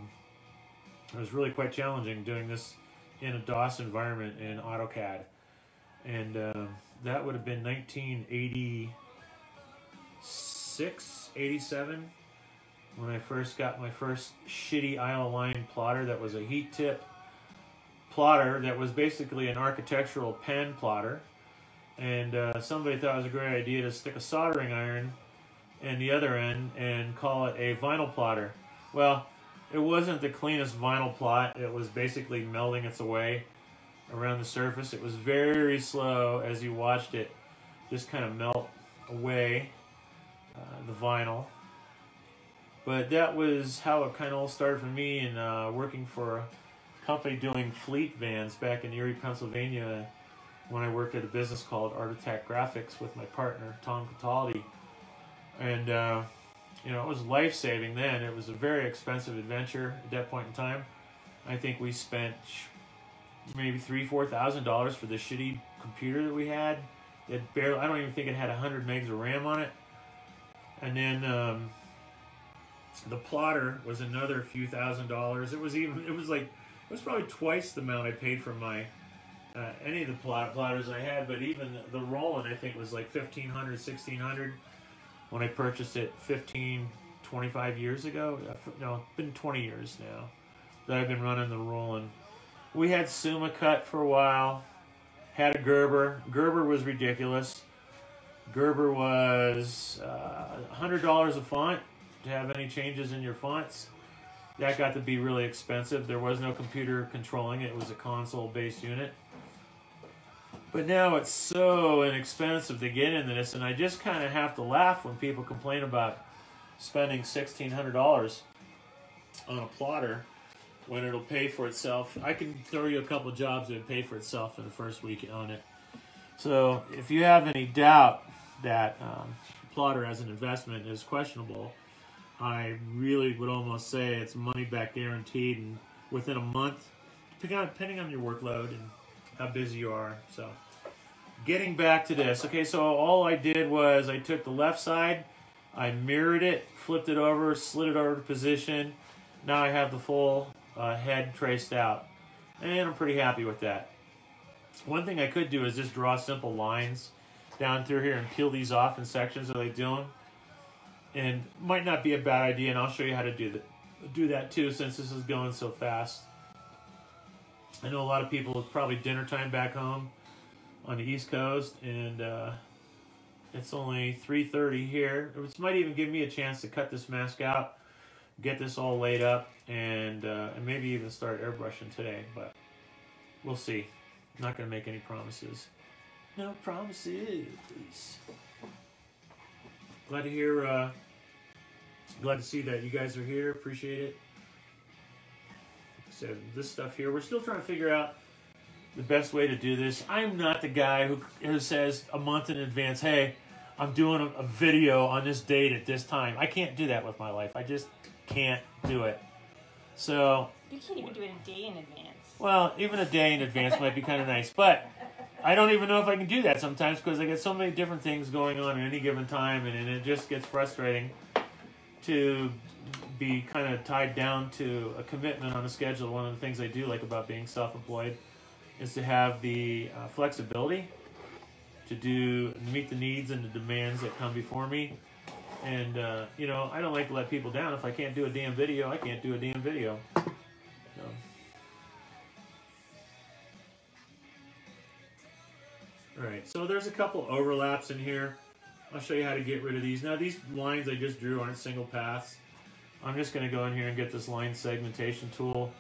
it was really quite challenging doing this in a DOS environment in AutoCAD. And um, that would have been 1986, 87, when I first got my first shitty Ioline plotter that was a heat tip plotter that was basically an architectural pen plotter and uh, somebody thought it was a great idea to stick a soldering iron in the other end and call it a vinyl plotter. Well, it wasn't the cleanest vinyl plot. It was basically melting its way around the surface. It was very slow as you watched it just kind of melt away, uh, the vinyl. But that was how it kind of all started for me in uh, working for a company doing fleet vans back in Erie, Pennsylvania when I worked at a business called Art Attack Graphics with my partner Tom Cataldi, and uh, you know it was life saving. Then it was a very expensive adventure at that point in time. I think we spent maybe three, four thousand dollars for the shitty computer that we had. It barely, I don't even think it had hundred megs of RAM on it. And then um, the plotter was another few thousand dollars. It was even, it was like, it was probably twice the amount I paid for my uh, any of the plot, plotters I had, but even the, the Roland I think was like 1500 1600 when I purchased it 15, 25 years ago. No, it's been 20 years now that I've been running the Roland. We had SummaCut for a while, had a Gerber. Gerber was ridiculous. Gerber was uh, $100 a font to have any changes in your fonts. That got to be really expensive. There was no computer controlling it. It was a console-based unit. But now it's so inexpensive to get into this, and I just kind of have to laugh when people complain about spending $1,600 on a plotter when it'll pay for itself. I can throw you a couple jobs that pay for itself in the first week on it. So if you have any doubt that um, plotter as an investment is questionable, I really would almost say it's money back guaranteed, and within a month, depending on your workload and how busy you are. So, getting back to this. Okay, so all I did was I took the left side, I mirrored it, flipped it over, slid it over to position. Now I have the full uh, head traced out. And I'm pretty happy with that. One thing I could do is just draw simple lines down through here and peel these off in sections that I do them. And might not be a bad idea, and I'll show you how to do that, do that too since this is going so fast. I know a lot of people, it's probably dinner time back home on the East Coast, and uh, it's only 3.30 here. It might even give me a chance to cut this mask out, get this all laid up, and, uh, and maybe even start airbrushing today, but we'll see. I'm not going to make any promises. No promises. Glad to hear, uh, glad to see that you guys are here. Appreciate it. So this stuff here, we're still trying to figure out the best way to do this. I'm not the guy who, who says a month in advance, hey, I'm doing a, a video on this date at this time. I can't do that with my life. I just can't do it. So, You can't even do it a day in advance. well, even a day in advance might be kind of nice, but I don't even know if I can do that sometimes because I get so many different things going on at any given time, and, and it just gets frustrating to be kind of tied down to a commitment on a schedule. One of the things I do like about being self-employed is to have the uh, flexibility to do meet the needs and the demands that come before me. And uh, you know, I don't like to let people down. If I can't do a damn video, I can't do a damn video. So. All right, so there's a couple overlaps in here. I'll show you how to get rid of these. Now these lines I just drew aren't single paths. I'm just going to go in here and get this line segmentation tool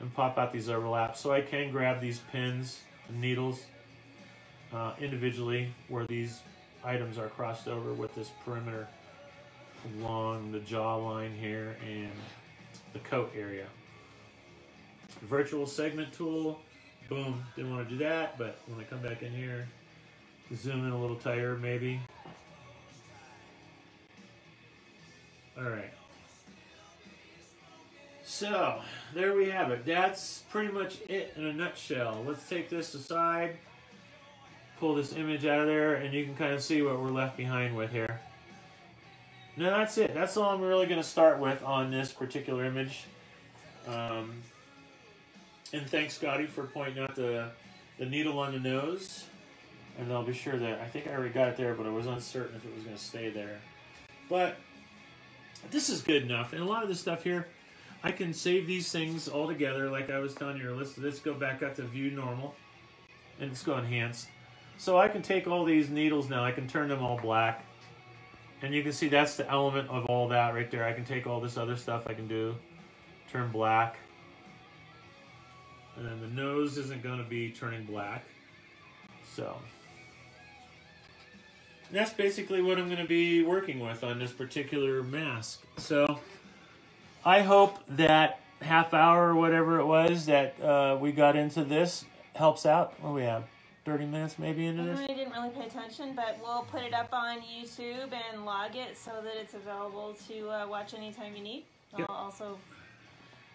and pop out these overlaps. So I can grab these pins and needles uh, individually where these items are crossed over with this perimeter along the jawline here and the coat area. Virtual segment tool, boom, didn't want to do that, but when I come back in here, zoom in a little tighter maybe. All right. So, there we have it. That's pretty much it in a nutshell. Let's take this aside, pull this image out of there, and you can kind of see what we're left behind with here. No, that's it. That's all I'm really going to start with on this particular image. Um, and thanks, Scotty, for pointing out the, the needle on the nose. And I'll be sure that, I think I already got it there, but I was uncertain if it was going to stay there. But this is good enough. And a lot of this stuff here, I can save these things all together, like I was telling you. Let's, let's go back up to view normal. And let's go enhance. So I can take all these needles now, I can turn them all black. And you can see that's the element of all that right there. I can take all this other stuff I can do, turn black. And then the nose isn't going to be turning black. So that's basically what I'm going to be working with on this particular mask. So I hope that half hour or whatever it was that uh, we got into this helps out. What do we have? 30 minutes maybe into this? I didn't really pay attention, but we'll put it up on YouTube and log it so that it's available to uh, watch anytime you need. Yep. I'll also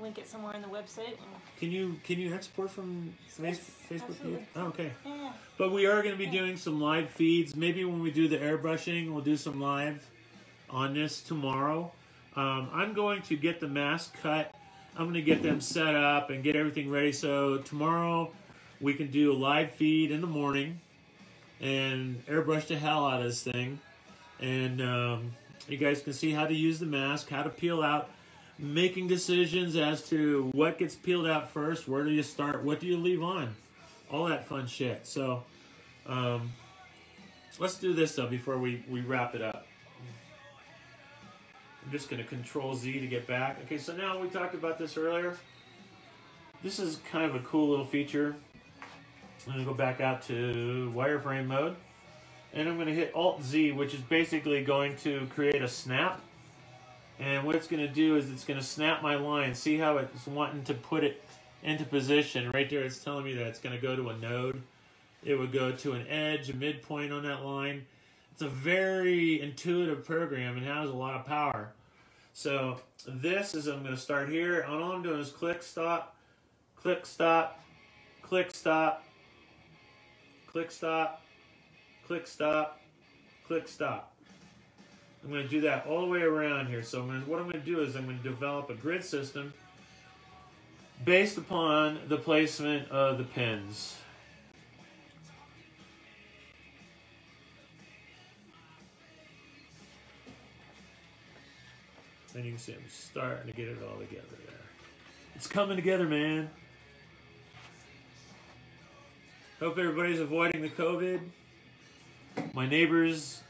link it somewhere on the website. Can you can you export from Yes, Facebook? absolutely. Oh, okay. yeah. But we are going to be doing some live feeds. Maybe when we do the airbrushing, we'll do some live on this tomorrow. Um, I'm going to get the mask cut. I'm going to get them set up and get everything ready. So tomorrow we can do a live feed in the morning and airbrush the hell out of this thing. And um, you guys can see how to use the mask, how to peel out, making decisions as to what gets peeled out first, where do you start, what do you leave on, all that fun shit. So um, let's do this though before we, we wrap it up. I'm just going to control Z to get back. Okay, so now we talked about this earlier. This is kind of a cool little feature. I'm going to go back out to wireframe mode. And I'm going to hit Alt Z, which is basically going to create a snap. And what it's going to do is it's going to snap my line. See how it's wanting to put it into position. Right there, it's telling me that it's going to go to a node. It would go to an edge, a midpoint on that line. It's a very intuitive program and has a lot of power. So this is, I'm going to start here. And all I'm doing is click, stop, click, stop, click, stop, click, stop, click, stop, click, stop. I'm going to do that all the way around here. So I'm to, what I'm going to do is I'm going to develop a grid system based upon the placement of the pins. And you can see I'm starting to get it all together there. It's coming together, man. Hope everybody's avoiding the COVID. My neighbors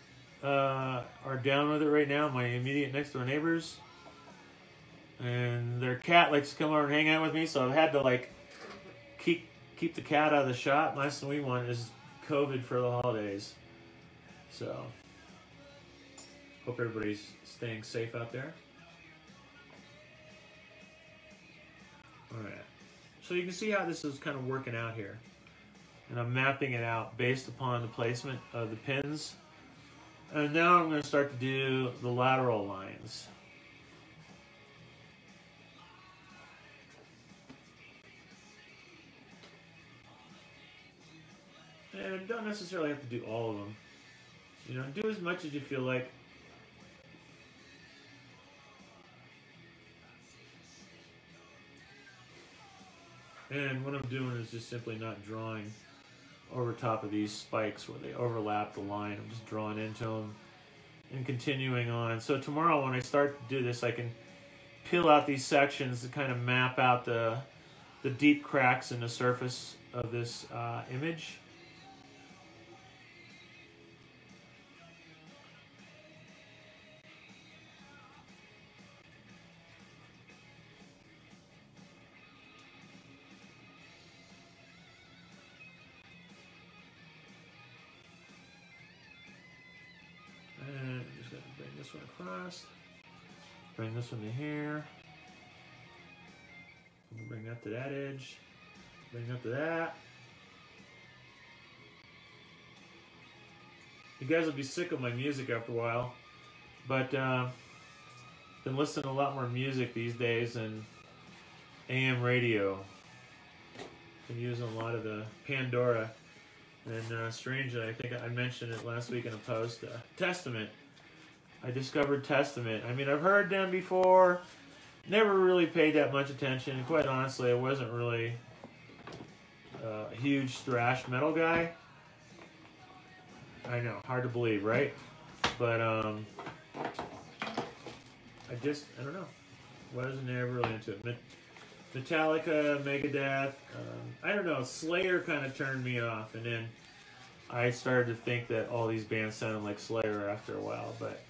uh, are down with it right now. My immediate next door neighbors, and their cat likes to come over and hang out with me. So I've had to like keep keep the cat out of the shop. Thing we want is COVID for the holidays. So hope everybody's staying safe out there. All right. So you can see how this is kind of working out here. And I'm mapping it out based upon the placement of the pins. And now I'm going to start to do the lateral lines. And don't necessarily have to do all of them. You know, do as much as you feel like. And what I'm doing is just simply not drawing over top of these spikes where they overlap the line. I'm just drawing into them and continuing on. So tomorrow when I start to do this, I can peel out these sections to kind of map out the, the deep cracks in the surface of this uh, image. To here. Bring that to that edge. Bring it up to that. You guys will be sick of my music after a while, but uh, been listening to a lot more music these days and AM radio. Been using a lot of the Pandora and uh, strangely, I think I mentioned it last week in a post. Uh, Testament I discovered Testament. I mean, I've heard them before, never really paid that much attention. Quite honestly, I wasn't really a huge thrash metal guy. I know, hard to believe, right? But um, I just, I don't know, wasn't ever really into it. Metallica, Megadeth, um, I don't know, Slayer kind of turned me off, and then I started to think that all these bands sounded like Slayer after a while, but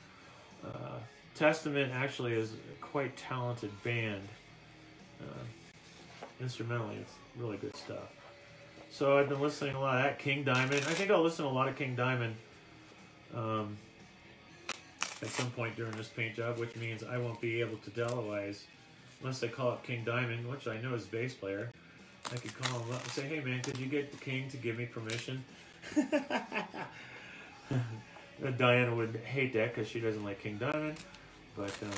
uh, Testament actually is a quite talented band. Uh, instrumentally, it's really good stuff. So I've been listening a lot of that. King Diamond. I think I'll listen to a lot of King Diamond um, at some point during this paint job, which means I won't be able to televize unless they call up King Diamond, which I know is bass player. I could call him up and say, hey man, could you get the King to give me permission? Diana would hate that because she doesn't like King Diamond, but um,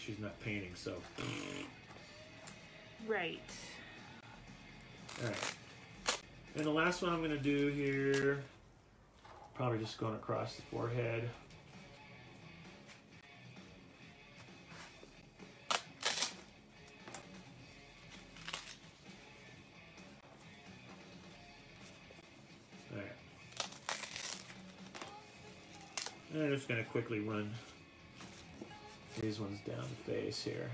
she's not painting, so. Right. All right. And the last one I'm going to do here, probably just going across the forehead. I'm just going to quickly run these ones down the face here.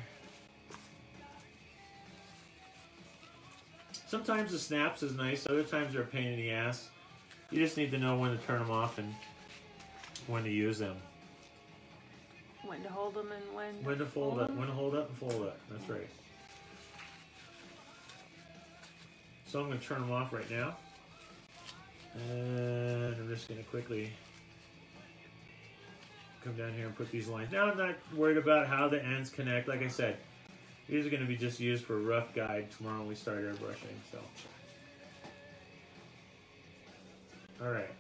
Sometimes the snaps is nice, other times they're a pain in the ass. You just need to know when to turn them off and when to use them. When to hold them and when when to fold up, them? when to hold up and fold up. That's right. So I'm going to turn them off right now. And I'm just going to quickly come down here and put these lines. Now I'm not worried about how the ends connect. Like I said, these are going to be just used for a rough guide tomorrow when we start airbrushing. So, all right.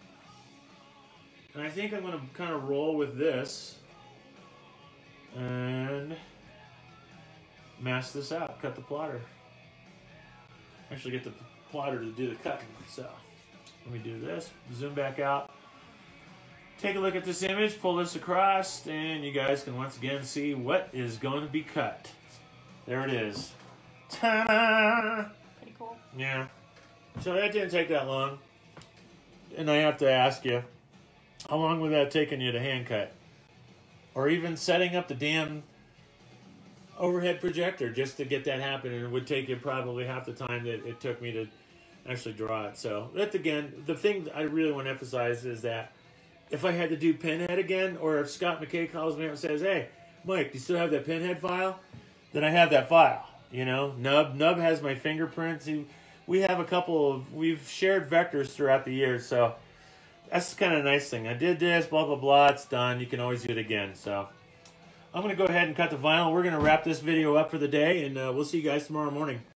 And I think I'm going to kind of roll with this and mask this out, cut the plotter. Actually get the plotter to do the cutting. So let me do this, zoom back out take a look at this image, pull this across, and you guys can once again see what is going to be cut. There it is. Ta-da! Pretty cool. Yeah. So that didn't take that long. And I have to ask you, how long would that have taken you to hand cut? Or even setting up the damn overhead projector just to get that happening it would take you probably half the time that it took me to actually draw it. So that's again the thing I really want to emphasize is that if I had to do Pinhead again, or if Scott McKay calls me up and says, "Hey, Mike, do you still have that Pinhead file?" Then I have that file. You know, Nub Nub has my fingerprints. We have a couple of we've shared vectors throughout the years, so that's kind of a nice thing. I did this, blah blah blah. It's done. You can always do it again. So I'm gonna go ahead and cut the vinyl. We're gonna wrap this video up for the day, and uh, we'll see you guys tomorrow morning.